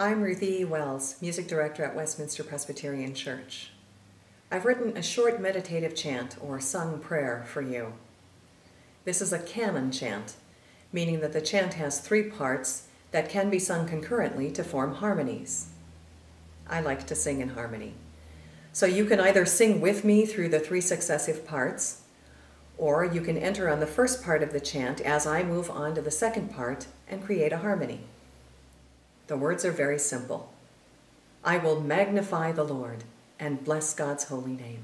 I'm Ruthie. Wells, Music Director at Westminster Presbyterian Church. I've written a short meditative chant or sung prayer for you. This is a canon chant, meaning that the chant has three parts that can be sung concurrently to form harmonies. I like to sing in harmony. So you can either sing with me through the three successive parts, or you can enter on the first part of the chant as I move on to the second part and create a harmony. The words are very simple. I will magnify the Lord and bless God's holy name.